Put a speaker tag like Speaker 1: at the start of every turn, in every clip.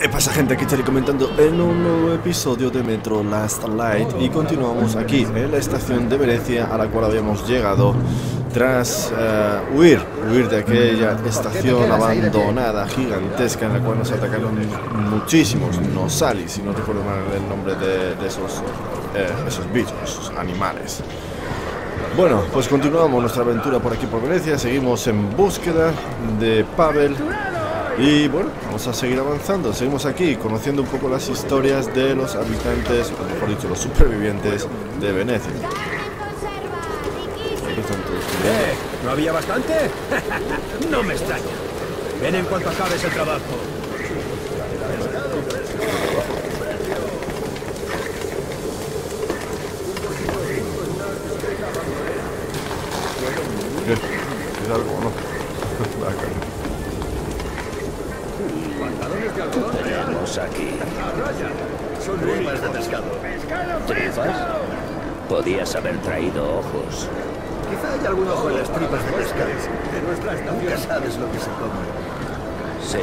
Speaker 1: ¿Qué pasa gente? Aquí estaré comentando en un nuevo episodio de Metro Last Light y continuamos aquí en la estación de Venecia a la cual habíamos llegado tras eh, huir, huir de aquella estación abandonada, gigantesca en la cual nos atacaron muchísimos Nosali, si no recuerdo mal el nombre de, esos, eh, esos bichos, esos animales. Bueno, pues continuamos nuestra aventura por aquí por Venecia, seguimos en búsqueda de Pavel y bueno, vamos a seguir avanzando. Seguimos aquí conociendo un poco las historias de los habitantes, o mejor dicho, los supervivientes de Venecia.
Speaker 2: ¿Eh? ¿No había bastante? no me extraña. Ven en cuanto acabes el trabajo.
Speaker 1: ¿Qué? ¿Es algo no?
Speaker 3: Tenemos aquí. Son tripas de pescado. ¿Tripas? Podías haber traído ojos.
Speaker 2: Quizá haya algún ojo en las tripas de pescado. De nuestra Nunca sabes lo que se come.
Speaker 3: Sí,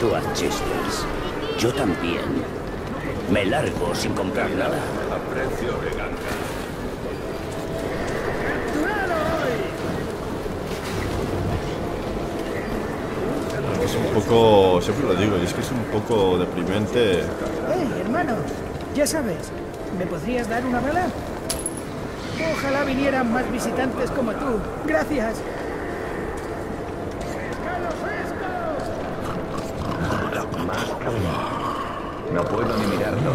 Speaker 3: tú haz chistes. Yo también. Me largo sin comprar nada. Aprecio elegante.
Speaker 1: Es un poco, siempre lo digo, y es que es un poco deprimente.
Speaker 4: Hey, hermano, ya sabes, ¿me podrías dar una bala? Ojalá vinieran más visitantes como tú. Gracias.
Speaker 2: No puedo ni mirarlo.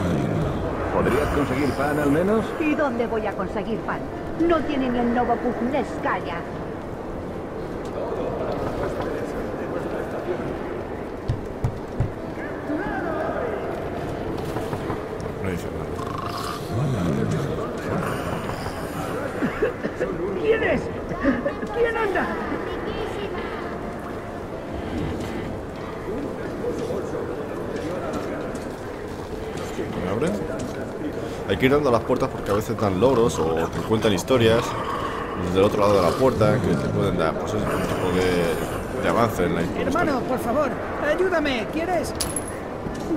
Speaker 2: ¿Podrías conseguir pan al menos?
Speaker 5: ¿Y dónde voy a conseguir pan? No tiene ni el Novopuzhneskaya.
Speaker 4: ¿Quién
Speaker 1: Hay que ir dando las puertas porque a veces dan logros o te cuentan historias desde el otro lado de la puerta que te pueden dar pues, un tipo de, de avance en la
Speaker 4: Hermano, por favor, ayúdame, ¿quieres?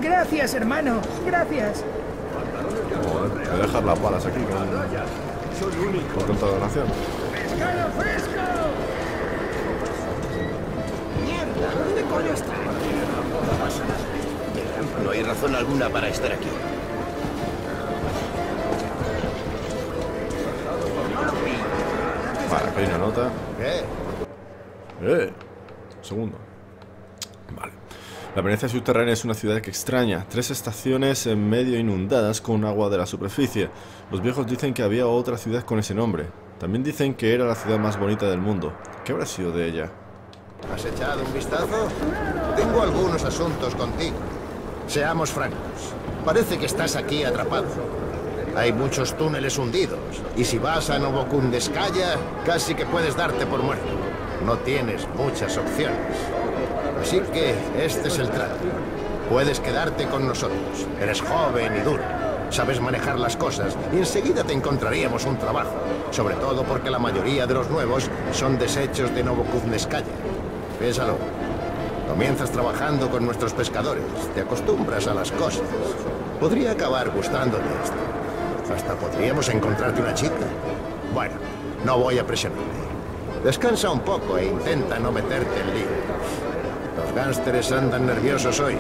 Speaker 4: Gracias, hermano, gracias.
Speaker 1: voy a dejar las balas aquí con, con tanta donación.
Speaker 4: ¡Pescado fresco!
Speaker 2: ¡Mierda! ¿Dónde coño está? No hay razón alguna para estar aquí.
Speaker 1: Nota.
Speaker 2: ¿Qué?
Speaker 1: Eh, segundo. Vale. La Venecia subterránea es una ciudad que extraña. Tres estaciones en medio inundadas con agua de la superficie. Los viejos dicen que había otra ciudad con ese nombre. También dicen que era la ciudad más bonita del mundo. ¿Qué habrá sido de ella?
Speaker 6: ¿Has echado un vistazo? Tengo algunos asuntos contigo. Seamos francos. Parece que estás aquí atrapado. Hay muchos túneles hundidos, y si vas a Novokundeskaya, casi que puedes darte por muerto. No tienes muchas opciones. Así que este es el trato. Puedes quedarte con nosotros. Eres joven y duro. Sabes manejar las cosas y enseguida te encontraríamos un trabajo. Sobre todo porque la mayoría de los nuevos son desechos de Novokundeskaya. Piénsalo. Comienzas trabajando con nuestros pescadores. Te acostumbras a las cosas. Podría acabar gustándote esto. Hasta podríamos encontrarte una chica. Bueno, no voy a presionarte. Descansa un poco e intenta no meterte en líos. Los gánsteres andan nerviosos hoy.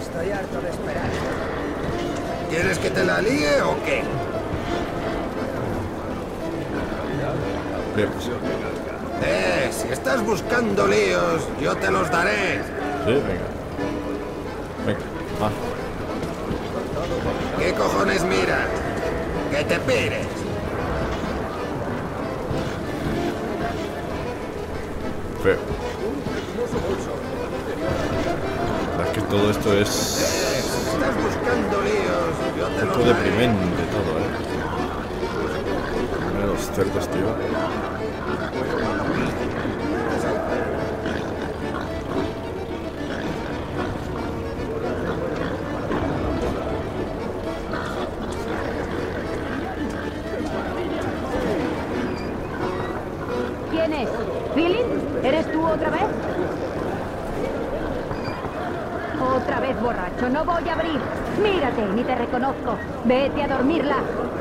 Speaker 4: Estoy harto de esperar.
Speaker 6: ¿Quieres que te la líe o qué?
Speaker 1: bien,
Speaker 6: Eh, si estás buscando líos, yo te los daré.
Speaker 1: venga. Venga, va.
Speaker 6: ¿Qué cojones miras? Que te pires.
Speaker 1: Feo. La verdad es que todo esto es
Speaker 6: estás buscando líos, yo te
Speaker 1: un
Speaker 6: los
Speaker 1: poco
Speaker 6: daré.
Speaker 1: deprimente todo, eh. Mira los cerdos, tío.
Speaker 5: Es? ¿Philip? ¿Eres tú otra vez? Otra vez borracho, no voy a abrir. Mírate, ni te reconozco. Vete a dormirla.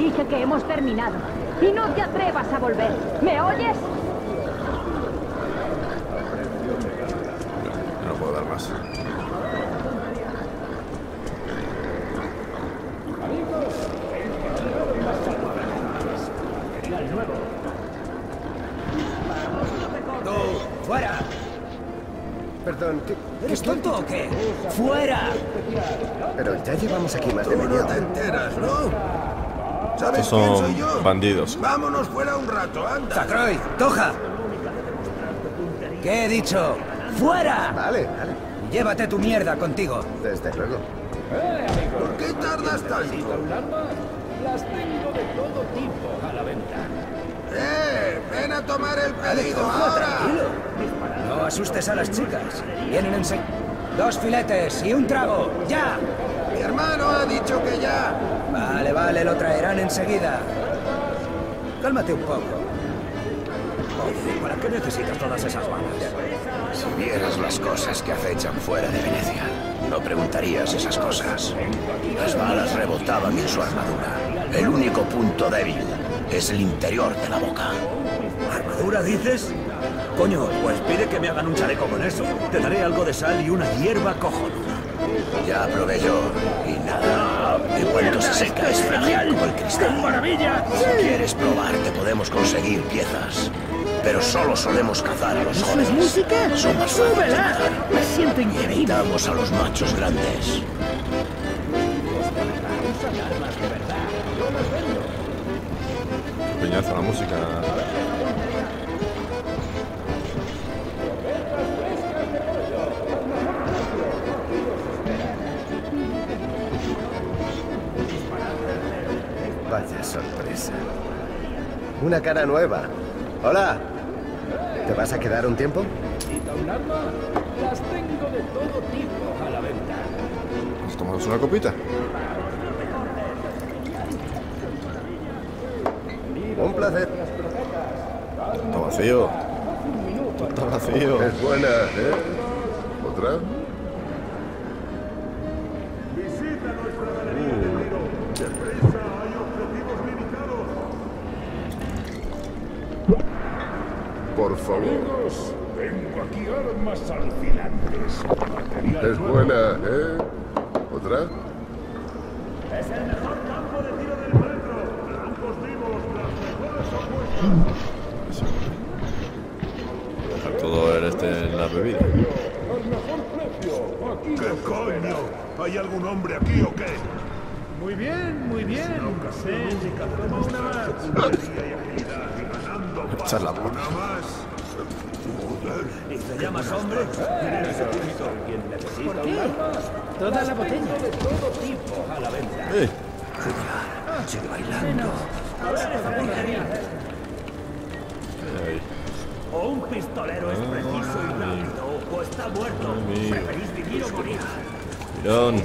Speaker 5: Dije que hemos terminado. Y no te atrevas a volver. ¿Me oyes?
Speaker 1: No puedo dar más.
Speaker 2: ¡Tú! ¡Fuera!
Speaker 7: Perdón, ¿qué,
Speaker 2: ¿Eres tonto o qué? ¡Fuera!
Speaker 7: pero ya llevamos aquí más de media
Speaker 8: no te
Speaker 7: hora.
Speaker 8: enteras, ¿no? ¿Sabes
Speaker 1: Estos
Speaker 8: quién
Speaker 1: son
Speaker 8: soy yo?
Speaker 1: bandidos.
Speaker 8: Vámonos fuera un rato, anda.
Speaker 2: ¡Zacroy! ¡Toja! ¿Qué he dicho? ¡Fuera!
Speaker 7: Vale, vale,
Speaker 2: Llévate tu mierda contigo.
Speaker 7: desde luego.
Speaker 8: ¿Por qué tardas tanto?
Speaker 9: Las tengo de todo tipo a la venta.
Speaker 8: ¡Eh! ¡Ven a tomar el pedido ahora!
Speaker 2: Tranquilo. No asustes a las chicas. Vienen en Dos filetes y un trago. ¡Ya!
Speaker 8: Mi hermano ha dicho que ya.
Speaker 2: Vale, vale, lo traerán enseguida. Cálmate un poco. Oye, ¿para qué necesitas todas esas balas?
Speaker 10: Si vieras las cosas que acechan fuera de Venecia, no preguntarías esas cosas. Las balas rebotaban en su armadura. El único punto débil es el interior de la boca.
Speaker 2: ¿Armadura dices? Coño, pues pide que me hagan un chaleco con eso. Te daré algo de sal y una hierba cojonuda.
Speaker 10: Ya probé yo y nada. En cuanto se seca es frágil como el cristal.
Speaker 2: maravilla!
Speaker 10: Si quieres probar, te podemos conseguir piezas. Pero solo solemos cazar a los jóvenes.
Speaker 4: música?
Speaker 10: Son más
Speaker 4: ¡Súbela! Me siento increíble.
Speaker 10: Evitamos a los machos grandes.
Speaker 1: Peñazo la música.
Speaker 7: Sorpresa. Una cara nueva. Hola. ¿Te vas a quedar un tiempo?
Speaker 9: ¿Necesita un arma? Las tengo de todo tipo a la venta.
Speaker 1: ¿Nos tomamos una copita?
Speaker 7: Un placer.
Speaker 1: Está vacío. Está vacío.
Speaker 6: Es buena, ¿eh? ¿Otra? Por favor.
Speaker 9: Tengo aquí armas alucinantes. Material
Speaker 6: Es buena, ¿eh? ¿Otra?
Speaker 1: Dejar todo el este en la bebida.
Speaker 8: ¿Qué coño? ¿Hay algún hombre aquí o qué?
Speaker 4: Muy bien, muy bien. Toma una más.
Speaker 1: Echar la boca.
Speaker 8: Una más.
Speaker 2: ¿Y te llamas hombre?
Speaker 4: ¿Por qué? Toda la botella.
Speaker 1: Eh,
Speaker 2: Sigue bailando.
Speaker 1: ahí.
Speaker 2: O un pistolero es preciso y rápido, o está muerto.
Speaker 1: Amigo.
Speaker 2: ¿Preferís vivir o morir?
Speaker 1: Mirón.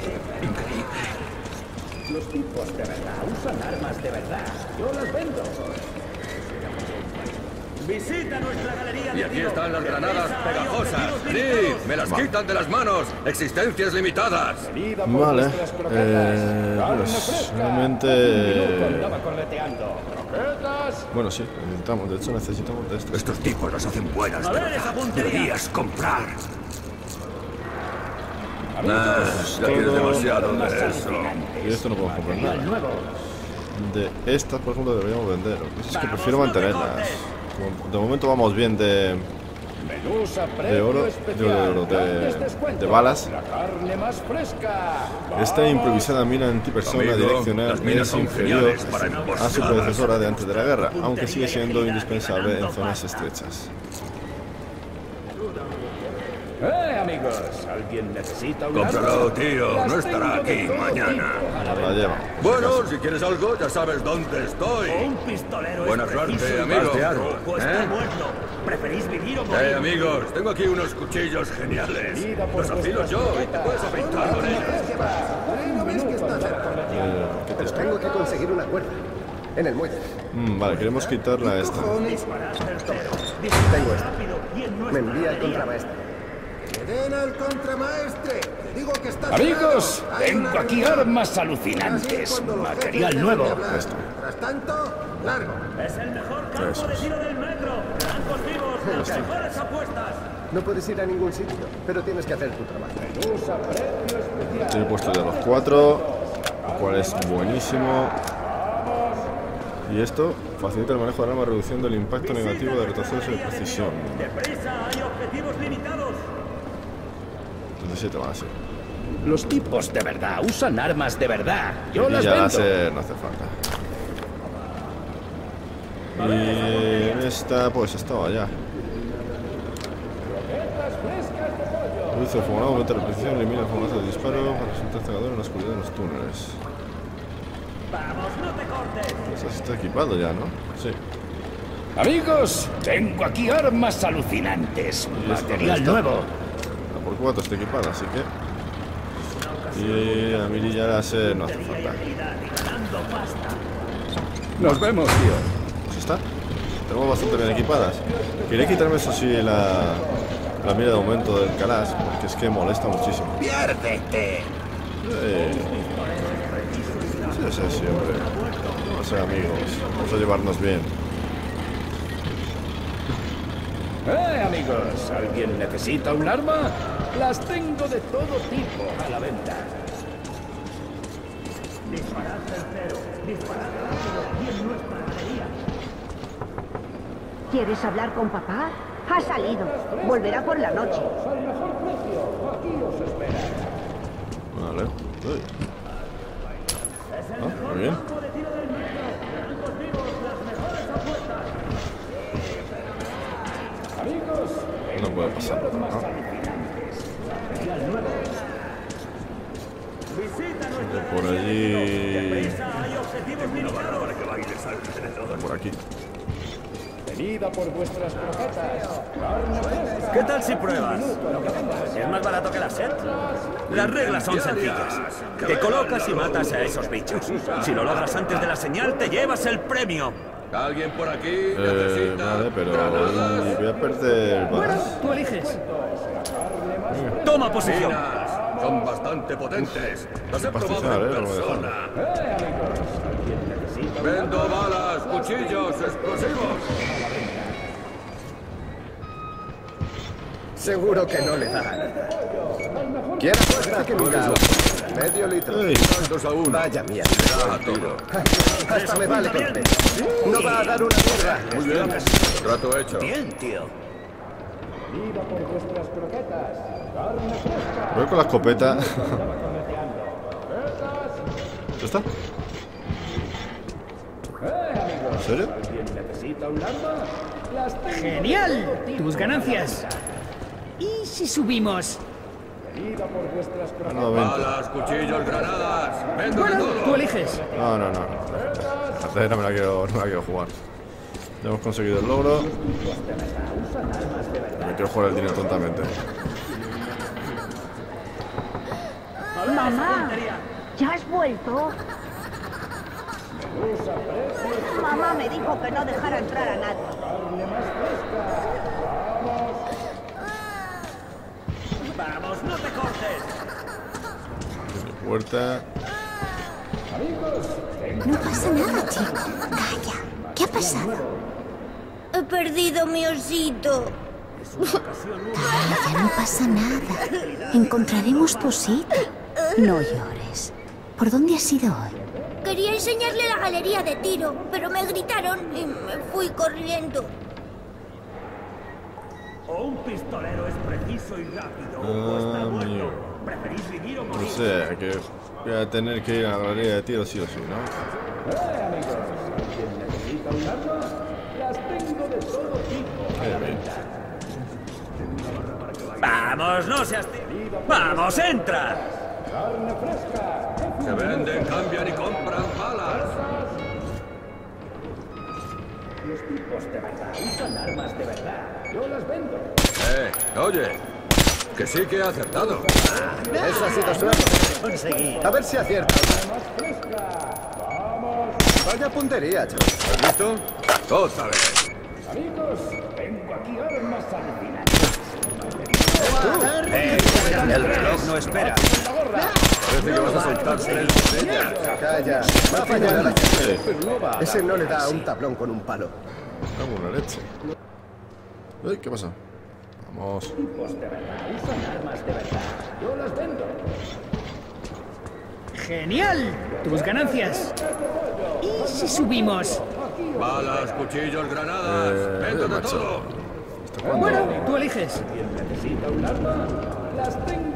Speaker 9: Los tipos de verdad usan armas de verdad. Yo las vendo.
Speaker 2: Visita nuestra galería de
Speaker 11: Y aquí
Speaker 2: tiro.
Speaker 11: están las granadas pegajosas. ¡Sí! ¡Me las quitan de las manos! ¡Existencias limitadas!
Speaker 1: Vale. Eh, pues realmente. Bueno, sí, necesitamos. De hecho, necesitamos de esto.
Speaker 10: Estos tipos las hacen buenas, de. Deberías comprar.
Speaker 11: Nah, ya tienes demasiado de eso.
Speaker 1: Y esto no podemos comprar nada. De estas, por ejemplo, deberíamos vender. Es que prefiero mantenerlas. De momento vamos bien de, de oro, de, oro, de, de, balas. Esta improvisada mira antipersona
Speaker 11: Amigo,
Speaker 1: direccional es inferior a su predecesora de antes de la guerra, aunque sigue siendo indispensable en zonas estrechas.
Speaker 9: Eh, amigos, ¿alguien necesita un
Speaker 11: Cómpralo,
Speaker 9: arma?
Speaker 11: tío. No estará aquí mañana. Bueno, si quieres algo, ya sabes dónde estoy.
Speaker 2: Un pistolero
Speaker 11: Buena
Speaker 2: es
Speaker 11: suerte, amigo. ¿Eh?
Speaker 2: muerto. ¿Preferís vivir o morir?
Speaker 11: Eh, amigos, tengo aquí unos cuchillos geniales. Los afilo yo y te puedes afeitar con ellos.
Speaker 7: Os tengo que conseguir una cuerda. En el muelle.
Speaker 1: Mm, vale, queremos quitarla esta.
Speaker 7: Tengo esto. Me envía el contramaestre.
Speaker 3: Amigos, tengo aquí armas alucinantes. Material nuevo.
Speaker 8: de. Mientras tanto, largo.
Speaker 12: Es el mejor campo de tiro del metro. Blancos vivos, las mejores apuestas.
Speaker 7: No puedes ir a ningún sitio, pero tienes que hacer tu trabajo.
Speaker 1: Tiene puesto ya los cuatro, lo cual es buenísimo. Y esto facilita el manejo del arma reduciendo el impacto negativo de retroceso y precisión.
Speaker 12: Deprisa, hay objetivos limitados.
Speaker 1: 37 más, sí.
Speaker 3: Los tipos de verdad usan armas de verdad. Yo
Speaker 1: Y
Speaker 3: las vendo.
Speaker 1: láser no hace falta. Y en esta, pues estaba ya. El fogonado, aumenta la precisión, elimina el fogonazo de disparo para resultar cegador en la oscuridad de los túneles.
Speaker 12: Vamos, no te cortes.
Speaker 1: Pues está equipado ya, ¿no? Sí.
Speaker 3: Amigos, tengo aquí armas alucinantes. Material nuevo.
Speaker 1: La por 4 está equipada, así que. Y a mí ya la sé, no hace falta.
Speaker 3: Nos vemos, tío.
Speaker 1: Pues está. Tenemos bastante bien equipadas. Quería quitarme eso sí la, la mira de aumento del calas, porque es que molesta muchísimo.
Speaker 3: ¡Piérdete!
Speaker 1: Eh, sí, sí, sí, hombre. Vamos a ser amigos. Vamos a llevarnos bien.
Speaker 3: Eh, amigos, ¿alguien necesita un arma? Las tengo de todo tipo a la venta.
Speaker 12: Disparad tercero. Disparad rápido. Y en nuestra galería.
Speaker 5: ¿Quieres hablar con papá? Ha salido. Volverá por la noche.
Speaker 1: Vale. Uy. Ah, muy bien. No puede pasar. ¿no? Por allí. Por aquí.
Speaker 9: Venida por vuestras croquetas.
Speaker 12: ¿Qué tal si pruebas? Es más barato que la set. Las reglas son sencillas. Te colocas y matas a esos bichos. Si lo logras antes de la señal, te llevas el premio.
Speaker 11: ¿Alguien por aquí
Speaker 1: Eh,
Speaker 11: necesita
Speaker 1: vale, pero voy a perder
Speaker 4: Bueno, tú eliges.
Speaker 12: Toma posición.
Speaker 11: Bastante potentes. Las he probado en
Speaker 1: eh,
Speaker 11: persona. Vendo balas, cuchillos, explosivos.
Speaker 7: Seguro que no le da. Quiero apuesta que nunca. Medio litro.
Speaker 1: Ey,
Speaker 11: Dos a uno.
Speaker 7: Vaya mierda.
Speaker 11: A tiro.
Speaker 7: Hasta me vale con No va a dar una mierda.
Speaker 11: Muy bien. Trato hecho.
Speaker 12: Bien, tío.
Speaker 9: Venida por vuestras croquetas.
Speaker 1: Voy con la escopeta. ¿Ya está? ¿En serio?
Speaker 4: ¡Genial! Tus ganancias. ¿Y si subimos?
Speaker 1: No, 20.
Speaker 11: Balas, cuchillos, granadas.
Speaker 4: Bueno,
Speaker 11: todo.
Speaker 4: tú eliges.
Speaker 1: No, no, no. La tercera me la quiero, no la quiero jugar. Ya hemos conseguido el logro. Me quiero jugar el dinero tontamente.
Speaker 5: Mamá, ¿ya has vuelto? Mamá me dijo que no dejara entrar a nadie.
Speaker 12: Vamos, no te cortes.
Speaker 1: Tiene puerta.
Speaker 13: No pasa nada, chico. Calla. ¿Qué ha pasado?
Speaker 14: He perdido mi osito.
Speaker 13: Calla, no pasa nada. Encontraremos tu osito. No llores. ¿Por dónde has ido hoy?
Speaker 14: Quería enseñarle la galería de tiro, pero me gritaron y me fui corriendo.
Speaker 12: O un pistolero es preciso y rápido, o está
Speaker 1: Ah,
Speaker 12: muerto.
Speaker 1: mío.
Speaker 12: ¿Preferís vivir o
Speaker 1: No
Speaker 12: morir?
Speaker 1: sé, que voy a tener que ir a la galería de tiro sí o sí, ¿no?
Speaker 9: ¿Necesita un arma? Las tengo de todo tipo.
Speaker 1: Qué bien.
Speaker 12: Vamos, no seas... Vamos, entra.
Speaker 9: Carne fresca.
Speaker 11: Se venden, cambian y compran balas.
Speaker 9: Los tipos de verdad usan armas de verdad. Yo las vendo.
Speaker 11: Eh, oye. Que sí que he acertado.
Speaker 7: Eso ha sido suerte. A ver si acierta. Vaya puntería, chaval.
Speaker 11: ¿Has visto? Otra vez.
Speaker 9: Amigos, tengo aquí armas alucinantes.
Speaker 3: Eh, el reloj no espera.
Speaker 11: Parece que vas a soltar tres botellas.
Speaker 7: Calla, va a fallar la cara. Ese no le da un tablón con un palo.
Speaker 1: Vamos, una leche. Uy, ¿qué pasa? Vamos.
Speaker 9: Tipos de verdad, usan armas de verdad. Yo las vendo.
Speaker 4: ¡Genial! Tus ganancias. ¿Y si subimos?
Speaker 11: Balas, cuchillos, granadas.
Speaker 1: Eh,
Speaker 11: Vendo de
Speaker 1: macho.
Speaker 11: todo.
Speaker 4: Bueno, tú eliges.
Speaker 9: ¿Necesita un arma?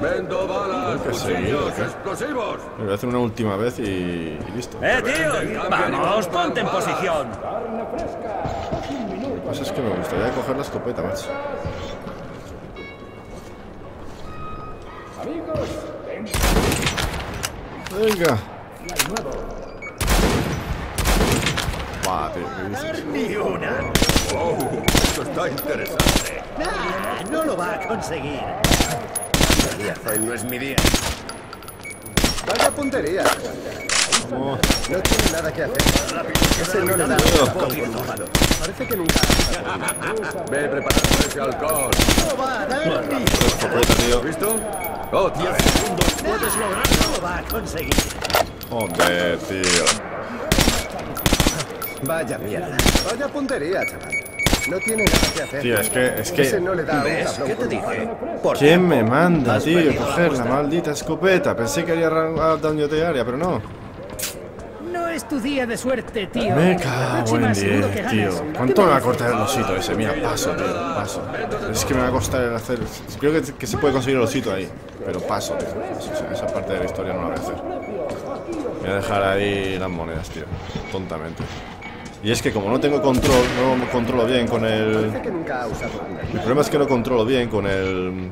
Speaker 11: Vendo balas, cuchillos, explosivos.
Speaker 1: Me voy a hacer una última vez y, y listo.
Speaker 12: ¡Eh, tío! ¡Vamos, ponte en posición!
Speaker 1: Lo que pasa es que me gustaría coger la escopeta, macho. Venga. Va, tío, ¿qué dices?
Speaker 3: Ni una.
Speaker 11: Oh, esto está interesante.
Speaker 3: Ah, no lo va a conseguir.
Speaker 7: Hoy no es mi día. Vaya puntería.
Speaker 1: Vamos.
Speaker 7: No tiene nada que hacer. Ese no le da. Parece que nunca.
Speaker 11: Ve preparando ese alcohol.
Speaker 3: No va a dar
Speaker 1: tío.
Speaker 11: ¿Has visto? Otra vez.
Speaker 3: segundos puedes lograrlo. No lo va a conseguir.
Speaker 1: Joder, tío.
Speaker 7: Vaya mierda. Vaya puntería, chaval. No tiene nada que hacer.
Speaker 1: Tío, es que, es que...
Speaker 7: no le da
Speaker 3: ¿Ves? ¿Qué te dije?
Speaker 1: ¿Quién me manda, tío, coger la maldita escopeta? Pensé que haría daño de área, pero no.
Speaker 4: No es tu día de suerte, tío.
Speaker 1: Me cago en
Speaker 4: seguro
Speaker 1: 10,
Speaker 4: que
Speaker 1: tío. ¿Cuánto
Speaker 4: ¿Qué
Speaker 1: me va a cortar el osito ese? Mira, paso, tío, paso. Es que me va a costar el hacer... Creo que, que se puede conseguir el osito ahí, pero paso, tío. paso, o sea, esa parte de la historia no la voy a hacer. Voy a dejar ahí las monedas, tío. Tontamente. Y es que como no tengo control, no controlo bien con el... El problema es que no controlo bien con el...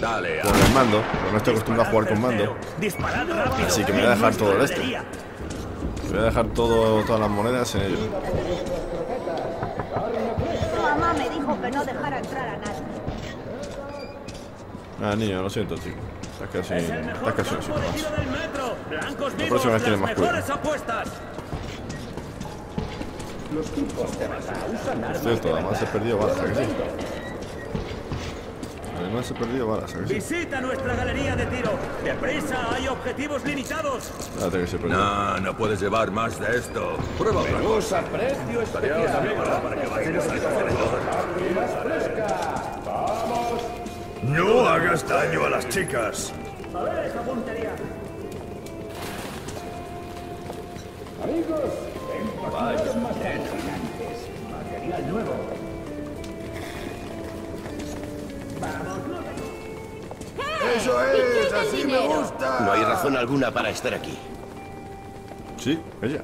Speaker 11: Dale,
Speaker 1: Con el mando, porque no estoy acostumbrado a jugar con mando. Así que me voy a dejar todo el este.
Speaker 12: galería.
Speaker 1: Voy a dejar todo, todas las monedas en ello.
Speaker 5: Mamá me dijo que no dejara entrar a nadie.
Speaker 1: Ah, niño, lo siento, chico. Estás casi, estás casi un sitio
Speaker 12: vivos,
Speaker 1: próxima vez tienes más cuidado.
Speaker 9: Los tipos de usan armas
Speaker 1: cierto, además he perdido balas. Además he perdido balas.
Speaker 12: Visita nuestra galería de tiro. Deprisa, hay objetivos limitados.
Speaker 1: Espérate que se perdió.
Speaker 11: No, no puedes llevar más de esto. Prueba otra cosa.
Speaker 9: Usa precio especial.
Speaker 11: para que vayas a
Speaker 9: Más fresca. Vamos.
Speaker 10: No hagas daño a las chicas.
Speaker 12: A ver esa puntería.
Speaker 9: Amigos, aquí alucinantes. Material nuevo.
Speaker 8: Eso es, así me gusta.
Speaker 10: No hay razón alguna para estar aquí.
Speaker 1: Sí, ella.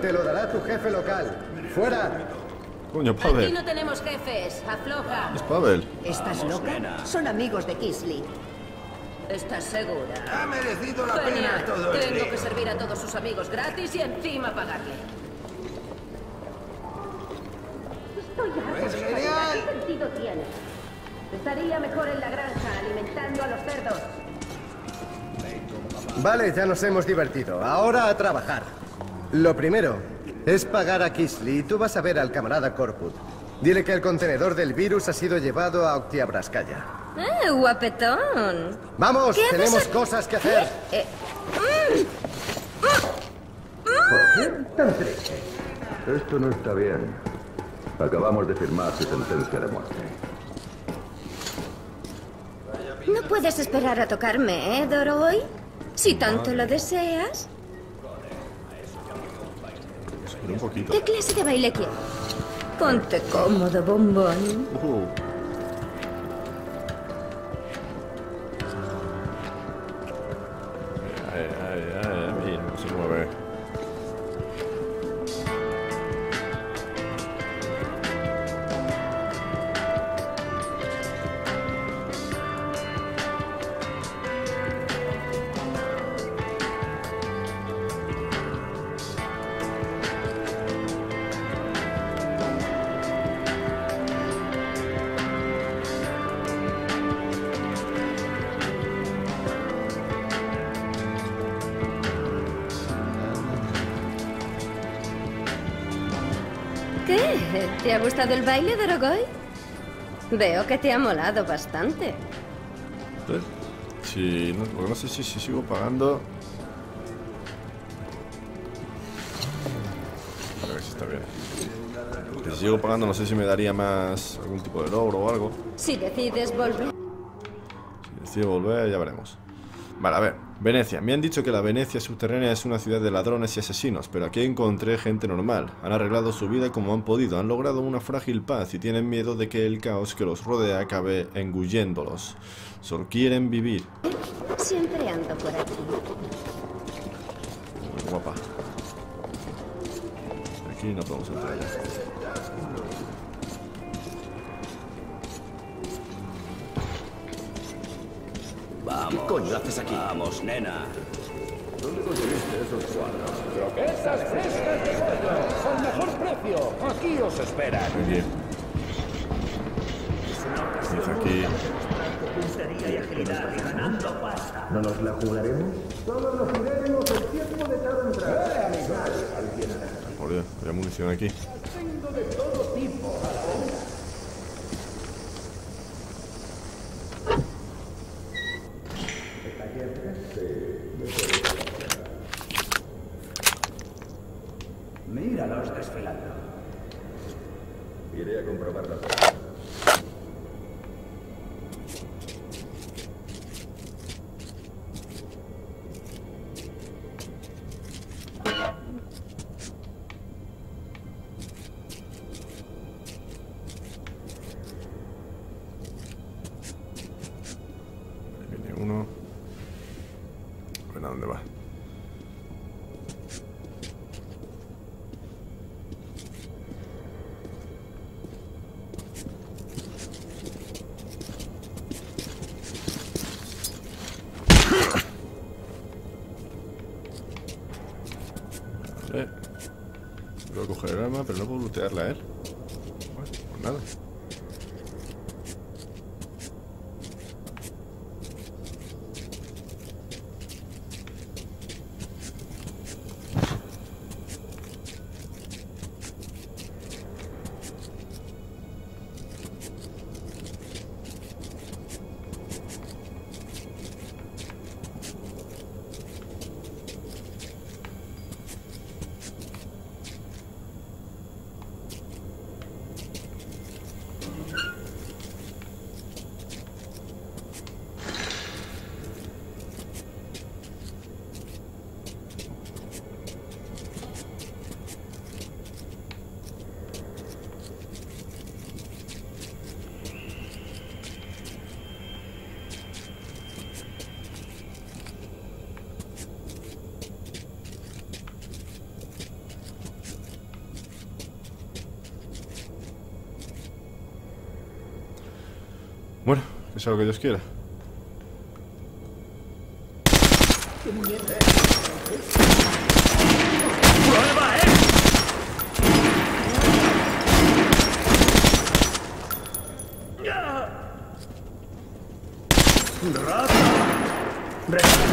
Speaker 7: Te lo dará tu jefe local. ¡Fuera!
Speaker 1: Coño,
Speaker 15: Aquí
Speaker 1: Pavel.
Speaker 15: no tenemos jefes. Afloja.
Speaker 1: Es Pavel.
Speaker 15: ¿Estás loca? Son amigos de Kisley. ¿Estás segura?
Speaker 8: Ha merecido la pena
Speaker 15: Genial.
Speaker 8: todo el
Speaker 15: Tengo
Speaker 8: lío.
Speaker 15: que servir a todos sus amigos gratis y encima pagarle.
Speaker 5: Estoy harta
Speaker 8: ¡Es
Speaker 5: de esta vida.
Speaker 8: genial!
Speaker 5: ¿Qué sentido tiene?
Speaker 15: Estaría mejor en la granja alimentando a los cerdos.
Speaker 7: Vale, ya nos hemos divertido. Ahora a trabajar. Lo primero es pagar a Kisley y tú vas a ver al camarada Corput. Dile que el contenedor del virus ha sido llevado a Octiabraskaya.
Speaker 15: ¡Eh, guapetón!
Speaker 7: ¡Vamos!
Speaker 15: ¿Qué
Speaker 7: Tenemos cosas que hacer.
Speaker 15: Eh,
Speaker 7: Tan triste.
Speaker 16: Esto no está bien. Acabamos de firmar su sentencia de muerte.
Speaker 15: no puedes esperar a tocarme, ¿eh, Doroy? Si tanto lo deseas.
Speaker 1: Un poquito.
Speaker 15: ¿Qué clase de baile quieres? Ponte cómodo, bombón.
Speaker 1: Uh,
Speaker 15: ¿Te ha gustado el baile, Dorogoy? Veo que te ha molado bastante.
Speaker 1: ¿Eh? Si, no, porque no sé si, si sigo pagando. A ver si está bien. Si sigo pagando, no sé si me daría más algún tipo de logro o algo.
Speaker 15: Si decides volver...
Speaker 1: Si decido volver, ya veremos. Vale, a ver. Venecia. Me han dicho que la Venecia subterránea es una ciudad de ladrones y asesinos, pero aquí encontré gente normal. Han arreglado su vida como han podido, han logrado una frágil paz y tienen miedo de que el caos que los rodea acabe engulléndolos. Solo quieren vivir.
Speaker 15: Siempre ando por aquí.
Speaker 1: Muy guapa. Aquí no podemos entrar ya.
Speaker 3: Vamos.
Speaker 12: ¿Qué coño haces aquí?
Speaker 3: Vamos, nena.
Speaker 11: ¿Dónde conseguiste esos cuadros? Croquetas frescas de pollo, al mejor precio. Aquí os esperan.
Speaker 1: Aquí. Dice aquí.
Speaker 3: Puntería y agilidad y ganando pasta.
Speaker 8: ¿No nos la jugaremos? Solo nos jugaremos el tiempo de cada entrada. ¡Eh, amigos!
Speaker 1: Por Dios, había munición aquí.
Speaker 11: Tengo de todo tipo a la venta.
Speaker 2: Míralos desfilando.
Speaker 16: Iré a comprobar la
Speaker 1: Ahí viene uno. A ver a dónde va. Arma, pero Que sea lo que Dios quiera.
Speaker 3: ¡Prueba, eh! ¡Rata!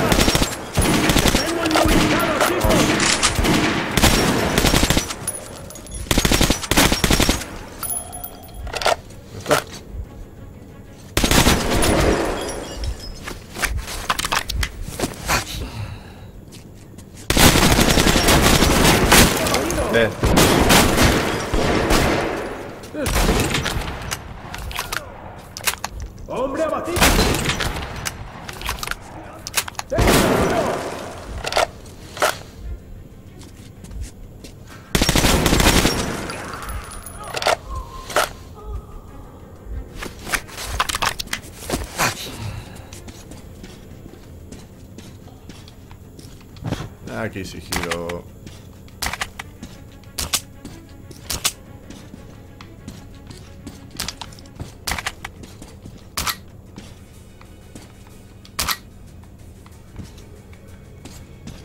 Speaker 1: Aquí sí giro.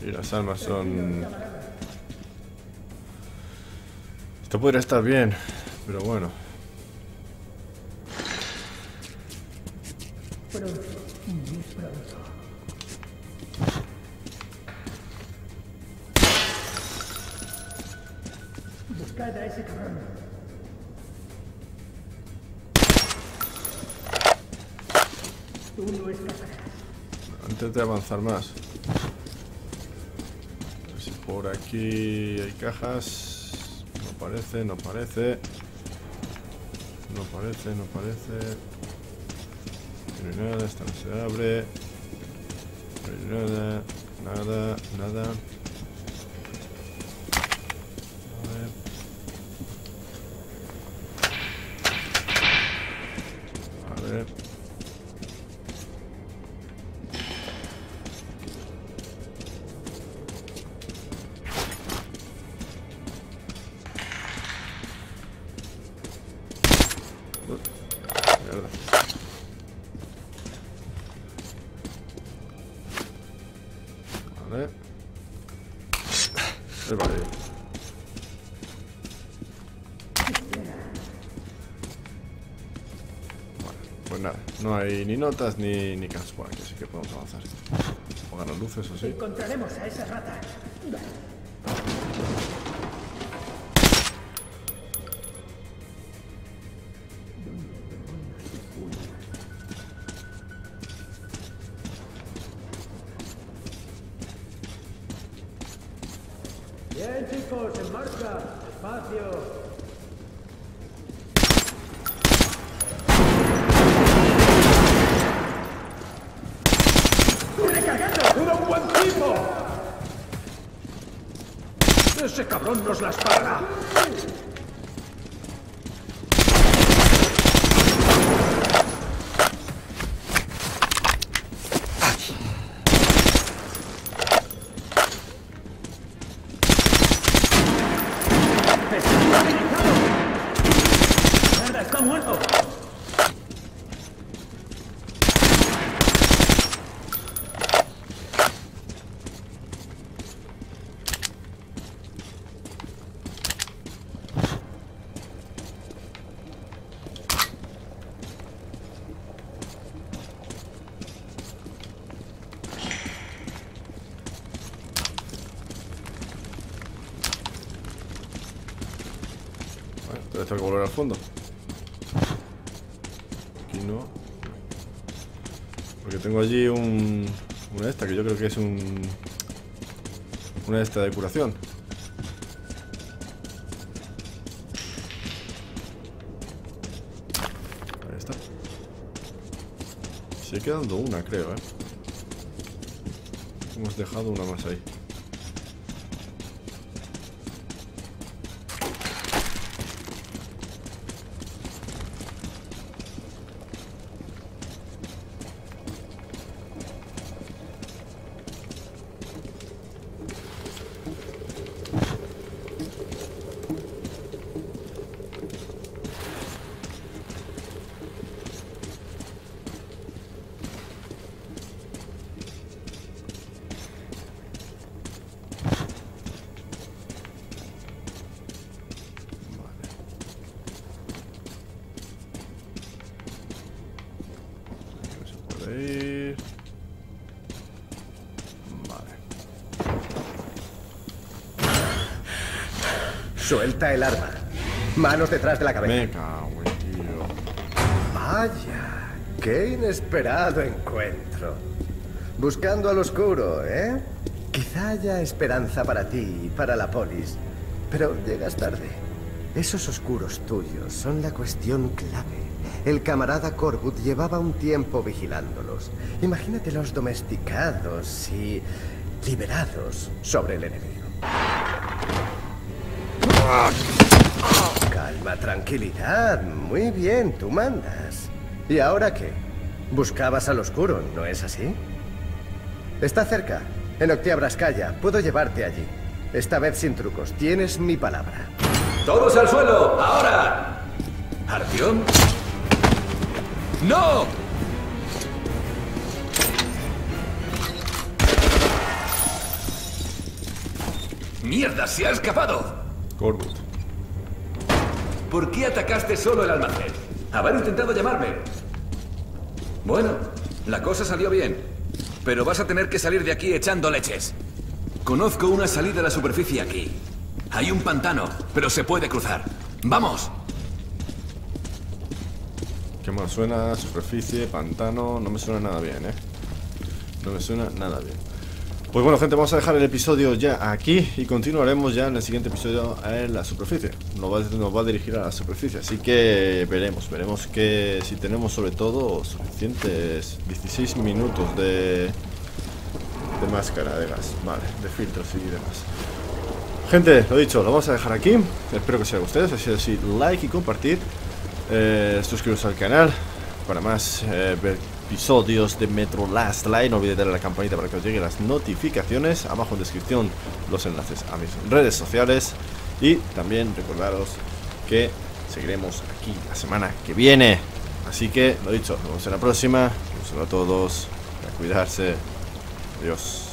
Speaker 1: Y las almas son... Esto podría estar bien, pero bueno. Avanzar más. A ver si por aquí hay cajas. No parece, no parece. No parece, no parece. No hay nada, esta no se abre. No hay nada, nada, nada. A. A ver. Hay ni notas ni, ni casos por aquí, así que podemos avanzar. Apagar las luces, o sí.
Speaker 4: Encontraremos a esa rata.
Speaker 9: Bien, chicos, en marcha. Espacio. ¡Recargando! ¡Era un buen tipo! ¡Ese cabrón nos las paga!
Speaker 12: ¡Mierda, está muerto!
Speaker 1: Vale, entonces tengo que volver al fondo. Aquí no. Porque tengo allí un... Una esta, que yo creo que es un... Una esta de curación. Ahí está. Sigue quedando una, creo, ¿eh? Hemos dejado una más ahí.
Speaker 7: Suelta el arma. Manos detrás de la cabeza.
Speaker 1: Me cago en tío.
Speaker 7: Vaya, qué inesperado encuentro. Buscando al oscuro, ¿eh? Quizá haya esperanza para ti y para la polis, pero llegas tarde. Esos oscuros tuyos son la cuestión clave. El camarada Corbut llevaba un tiempo vigilándolos. Imagínatelos domesticados y liberados sobre el enemigo. Calma, tranquilidad. Muy bien, tú mandas. ¿Y ahora qué? Buscabas al oscuro, ¿no es así? Está cerca, en Octiabrascaya. Puedo llevarte allí. Esta vez sin trucos. Tienes mi palabra.
Speaker 11: ¡Todos al suelo! ¡Ahora! ¿Artión? ¡No! ¡Mierda! ¡Se ha escapado!
Speaker 1: Corbut.
Speaker 11: ¿Por qué atacaste solo el almacén? Haber intentado llamarme. Bueno, la cosa salió bien. Pero vas a tener que salir de aquí echando leches. Conozco una salida a la superficie aquí. Hay un pantano, pero se puede cruzar. ¡Vamos!
Speaker 1: ¿Qué más suena? Superficie, pantano. No me suena nada bien, ¿eh? No me suena nada bien. Pues bueno, gente, vamos a dejar el episodio ya aquí y continuaremos ya en el siguiente episodio en la superficie. Nos va, a dirigir a la superficie, así que veremos, veremos que si tenemos sobre todo suficientes 16 minutos de, de máscara de gas, vale, de filtros y demás. Gente, lo dicho, lo vamos a dejar aquí. Espero que os haya gustado. Si es así, like y compartir. Eh, suscribiros al canal para más eh, episodios de Metro Last Light. No olvidéis darle a la campanita para que os lleguen las notificaciones. Abajo en descripción los enlaces a mis redes sociales. Y también recordaros que seguiremos aquí la semana que viene. Así que, lo dicho, nos vemos en la próxima. Un saludo a todos. A cuidarse. Adiós.